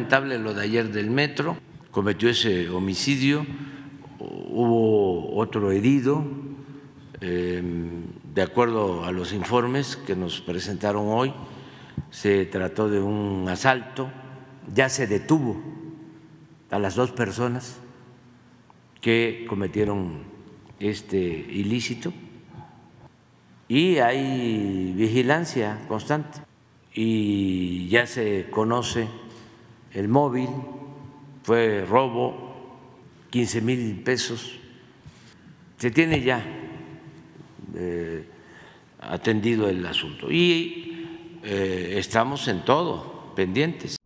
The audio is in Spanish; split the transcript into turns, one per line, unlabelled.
Lamentable lo de ayer del metro, cometió ese homicidio, hubo otro herido, eh, de acuerdo a los informes que nos presentaron hoy, se trató de un asalto, ya se detuvo a las dos personas que cometieron este ilícito y hay vigilancia constante y ya se conoce el móvil, fue robo, 15 mil pesos, se tiene ya eh, atendido el asunto y eh, estamos en todo pendientes.